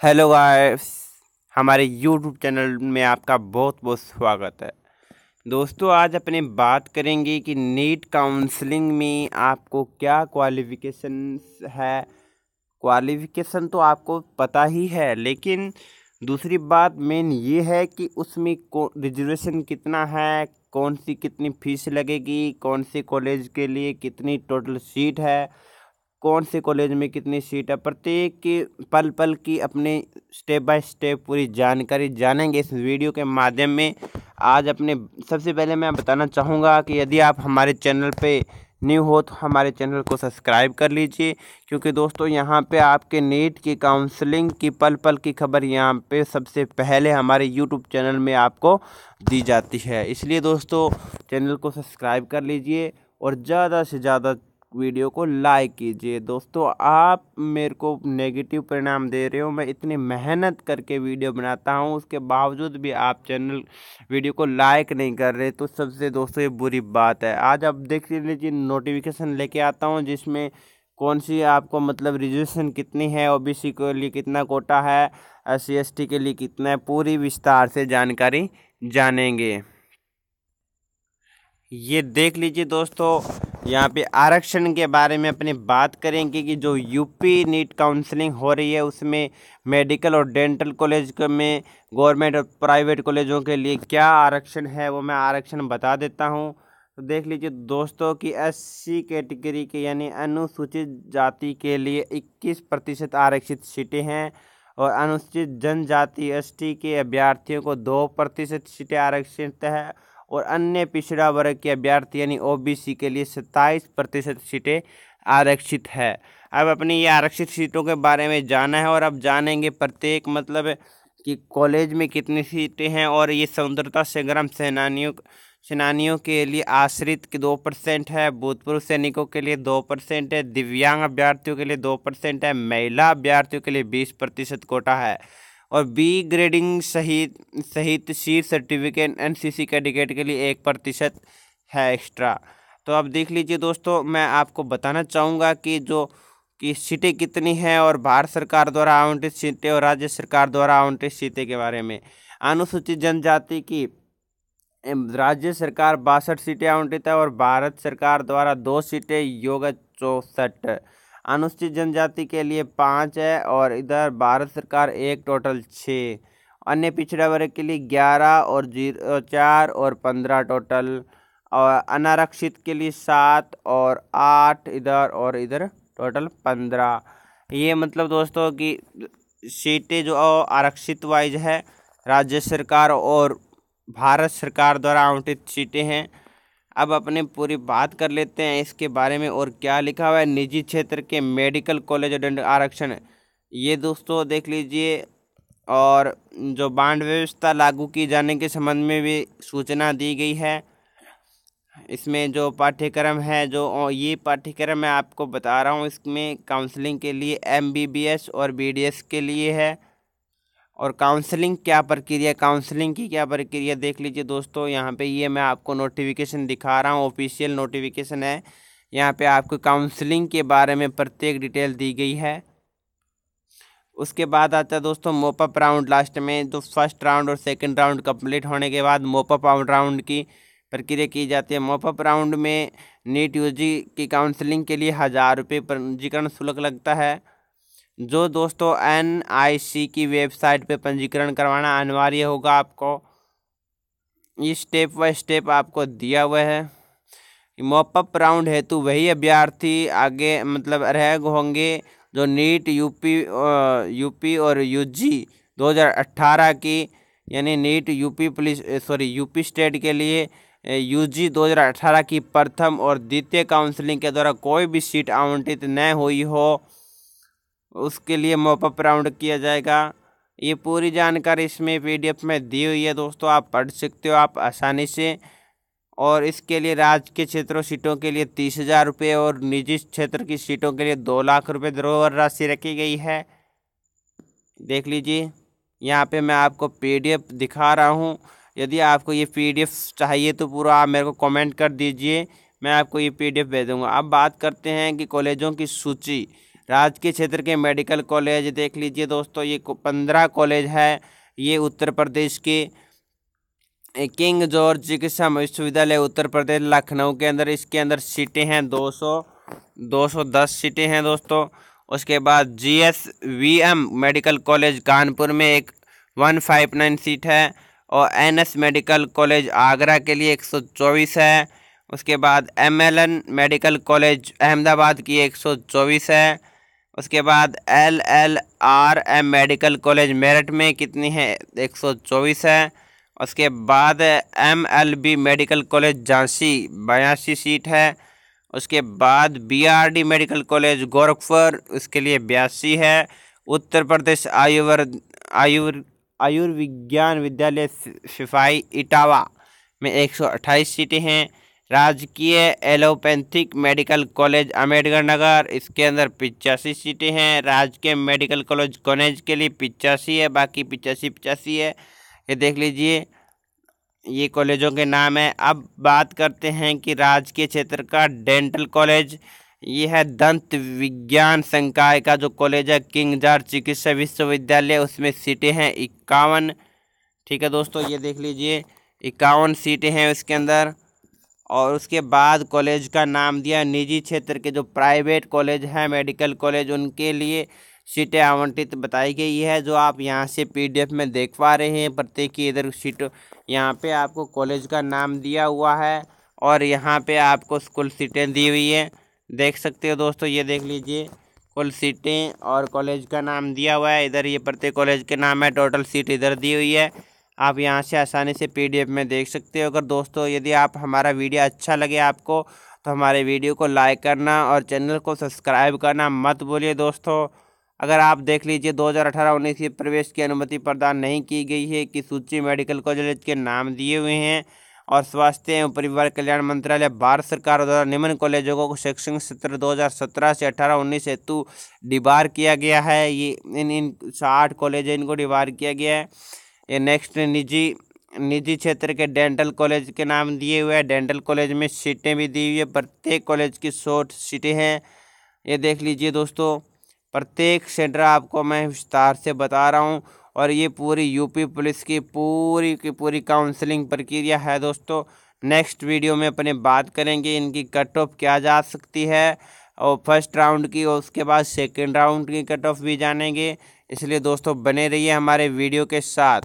Hello guys, हमारे YouTube channel में आपका बहुत बहुत स्वागत है। दोस्तों, आज अपने बात करेंगे कि नीट काउंसलिंग में आपको क्या क्वालिफ़िकेशन है। क्वालिफ़िकेशन तो आपको पता ही है, लेकिन दूसरी बात मेन ये है कि उसमें रिजर्वेशन कितना है, कौन सी कितनी फ़ीस लगेगी, कौन से कॉलेज के लिए कितनी टोटल सीट है कौन से कॉलेज में कितनी सीट है, प्रत्येक की पल पल की अपने स्टेप बाय स्टेप पूरी जानकारी जानेंगे। इस वीडियो के माध्यम में आज अपने, सबसे पहले मैं बताना चाहूँगा कि यदि आप हमारे चैनल पे न्यू हो तो हमारे चैनल को सब्सक्राइब कर लीजिए, क्योंकि दोस्तों यहाँ पे आपके नीट की काउंसलिंग की पल पल की खबर यहाँ पे सबसे पहले हमारे यूट्यूब चैनल में आपको दी जाती है। इसलिए दोस्तों चैनल को सब्सक्राइब कर लीजिए और ज़्यादा से ज़्यादा वीडियो को लाइक कीजिए। दोस्तों, आप मेरे को नेगेटिव परिणाम दे रहे हो, मैं इतनी मेहनत करके वीडियो बनाता हूँ, उसके बावजूद भी आप चैनल वीडियो को लाइक नहीं कर रहे तो सबसे दोस्तों, ये बुरी बात है। आज आप देख लीजिए नोटिफिकेशन लेके आता हूँ, जिसमें कौन सी आपको मतलब रिजर्वेशन कितनी है ओबीसी के लिए कितना कोटा है एस सी के लिए कितना है, पूरी विस्तार से जानकारी जानेंगे। ये देख लीजिए दोस्तों, यहाँ पे आरक्षण के बारे में अपनी बात करेंगे कि जो यूपी नीट काउंसलिंग हो रही है, उसमें मेडिकल और डेंटल कॉलेज में गवर्नमेंट और प्राइवेट कॉलेजों के लिए क्या आरक्षण है, वो मैं आरक्षण बता देता हूँ। तो देख लीजिए दोस्तों कि एससी कैटेगरी के यानी अनुसूचित जाति के लिए 21 प्रतिशत आरक्षित सीटें हैं और अनुसूचित जनजाति एसटी के अभ्यर्थियों को दो प्रतिशत सीटें आरक्षित है और अन्य पिछड़ा वर्ग के अभ्यर्थी यानी ओबीसी के लिए सत्ताईस प्रतिशत सीटें आरक्षित है। अब अपनी ये आरक्षित सीटों के बारे में जाना है और अब जानेंगे प्रत्येक मतलब कि कॉलेज में कितनी सीटें हैं और ये स्वतंत्रता संग्राम सेनानियों सेनानियों के लिए आश्रित के दो परसेंट है, भूतपूर्व सैनिकों के लिए दो परसेंट है, दिव्यांग अभ्यर्थियों के लिए दो परसेंट है, महिला अभ्यर्थियों के लिए बीस प्रतिशत कोटा है। और बी ग्रेडिंग सहित सहित C certificate N C C candidate के लिए एक प्रतिशत है एक्स्ट्रा तो अब देख लीजिए दोस्तों, मैं आपको बताना चाहूँगा कि जो, कि सीटें कितनी हैं और भारत सरकार द्वारा आवंटित सीटें और राज्य सरकार द्वारा आवंटित सीटें के बारे में। अनुसूचित जनजाति की राज्य सरकार बासठ सीटें आवंटित है और भारत सरकार द्वारा दो सीटें, योग चौसठ। अनुसूचित जनजाति के लिए पाँच है और इधर भारत सरकार एक, टोटल छः। अन्य पिछड़ा वर्ग के लिए ग्यारह और ज़ीरो, चार और पंद्रह टोटल। और अनारक्षित के लिए सात और आठ इधर और इधर, टोटल पंद्रह। ये मतलब दोस्तों कि सीटें जो आरक्षित वाइज है। राज्य सरकार और भारत सरकार द्वारा आवंटित सीटें हैं। अब अपने पूरी बात कर लेते हैं इसके बारे में और क्या लिखा हुआ है। निजी क्षेत्र के मेडिकल कॉलेज आरक्षण। ये दोस्तों देख लीजिए और जो बांड व्यवस्था लागू की जाने के संबंध में भी सूचना दी गई है। इसमें जो पाठ्यक्रम है, जो ये पाठ्यक्रम मैं आपको बता रहा हूँ, इसमें काउंसलिंग के लिए एमबीबीएस और बीडीएस के लिए है। और काउंसलिंग क्या प्रक्रिया काउंसलिंग की क्या प्रक्रिया, देख लीजिए दोस्तों, यहाँ पे ये मैं आपको नोटिफिकेशन दिखा रहा हूँ ऑफिशियल नोटिफिकेशन है। यहाँ पे आपको काउंसलिंग के बारे में प्रत्येक डिटेल दी गई है। उसके बाद आता है दोस्तों मोपअप राउंड लास्ट में, जो फ़र्स्ट राउंड और सेकंड राउंड कंप्लीट होने के बाद मोपअप राउंड की प्रक्रिया की जाती है। मोपअप राउंड में नीट यूजी की काउंसलिंग के लिए हज़ार रुपये पंजीकरण शुल्क लगता है। जो दोस्तों एन आई सी की वेबसाइट पे पंजीकरण करवाना अनिवार्य होगा आपको। ये स्टेप बाय स्टेप आपको दिया हुआ है। मोपअप राउंड हेतु वही अभ्यर्थी आगे मतलब रह होंगे जो नीट यूपी यूपी और यूजी 2018 की, यानी NEET UP police sorry UP state के लिए यूजी 2018 की प्रथम और द्वितीय काउंसलिंग के द्वारा कोई भी सीट आवंटित न हुई हो। उसके लिए मोपअप राउंड किया जाएगा। ये पूरी जानकारी इसमें पीडीएफ में दी हुई है दोस्तों, आप पढ़ सकते हो आप आसानी से। और इसके लिए राज्य के क्षेत्रों सीटों के लिए तीस हज़ार रुपये और निजी क्षेत्र की सीटों के लिए दो लाख रुपये धरोहर राशि रखी गई है। देख लीजिए, यहाँ पे मैं आपको पीडीएफ दिखा रहा हूँ। यदि आपको ये पीडीएफ चाहिए तो पूरा आप मेरे को कमेंट कर दीजिए, मैं आपको ये पीडीएफ भेज दूँगा। अब बात करते हैं कि कॉलेजों की सूची। राजकीय क्षेत्र के मेडिकल कॉलेज देख लीजिए दोस्तों, ये पंद्रह कॉलेज है। ये उत्तर प्रदेश के किंग जॉर्ज चिकित्सा विश्वविद्यालय उत्तर प्रदेश, लखनऊ के अंदर, इसके अंदर सीटें हैं दो सौ दो सौ दस सीटें हैं दोस्तों। उसके बाद G S V M medical college Kanpur में एक वन फाइव नाइन सीट है और N S medical college Agra के लिए एक सौ चौबीस है। उसके बाद M L N medical college Ahmedabad की एक सौ चौबीस है। उसके बाद L L R M medical college Meerut में कितनी है? एक सौ चौबीस है। उसके बाद M L B medical college Jhansi, बयासी सीट है। उसके बाद B R D medical college Gorakhpur, उसके लिए बयासी है। उत्तर प्रदेश आयुर्वर आयुर् आयुर्विज्ञान विद्यालय सिफाई इटावा में एक सौ अट्ठाईस सीटें हैं। राजकीय allopathic medical college Ambedkar Nagar. इसके अंदर पिचासी सीटें हैं। राजकीय मेडिकल कॉलेज कॉलेज के लिए पिचासी है, बाकी पिचासी पिचासी है। ये देख लीजिए, ये कॉलेजों के नाम है। अब बात करते हैं कि राजकीय क्षेत्र का डेंटल कॉलेज। ये है दंत विज्ञान संकाय का जो कॉलेज है किंग जॉर्ज चिकित्सा विश्वविद्यालय। उसमें सीटें हैं इक्यावन। ठीक है दोस्तों, ये देख लीजिए, इक्यावन सीटें हैं उसके अंदर। और उसके बाद कॉलेज का नाम दिया निजी क्षेत्र के जो प्राइवेट कॉलेज हैं, मेडिकल कॉलेज, उनके लिए सीटें आवंटित बताई गई है, जो आप यहाँ से पीडीएफ में देख पा रहे हैं। प्रत्येक की इधर सीट यहाँ पे आपको कॉलेज का नाम दिया हुआ है और यहाँ पे आपको कुल सीटें दी हुई है। देख सकते हो दोस्तों, ये देख लीजिए, कुल सीटें और कॉलेज का नाम दिया हुआ है। इधर ये प्रत्येक कॉलेज के नाम है, टोटल सीट इधर दी हुई है। आप यहाँ से आसानी से पीडीएफ में देख सकते हो। अगर दोस्तों, यदि आप, हमारा वीडियो अच्छा लगे आपको तो हमारे वीडियो को लाइक करना और चैनल को सब्सक्राइब करना मत बोलिए दोस्तों। अगर आप देख लीजिए 2018-19 की प्रवेश की अनुमति प्रदान नहीं की गई है, कि सूची मेडिकल कॉलेज के नाम दिए हुए हैं और स्वास्थ्य एवं परिवार कल्याण मंत्रालय, भारत सरकार द्वारा निम्न कॉलेजों को शैक्षणिक सत्र 2017 से 18-19 हेतु डिबार किया गया है। ये इन इन साठ कॉलेज इनको डिबार किया गया है। ये नेक्स्ट निजी निजी क्षेत्र के डेंटल कॉलेज के नाम दिए हुए हैं। डेंटल कॉलेज में सीटें भी दी हुई है। प्रत्येक कॉलेज की शॉर्ट सीटें हैं। ये देख लीजिए दोस्तों, प्रत्येक सेंटर आपको मैं विस्तार से बता रहा हूँ। और ये पूरी यूपी पुलिस की पूरी की पूरी काउंसलिंग प्रक्रिया है दोस्तों। नेक्स्ट वीडियो में अपने बात करेंगे, इनकी कट ऑफ़ क्या जा सकती है। और फ़र्स्ट राउंड की और उसके बाद सेकेंड राउंड की कट ऑफ़ भी जानेंगे। इसलिए दोस्तों बने रहिए हमारे वीडियो के साथ।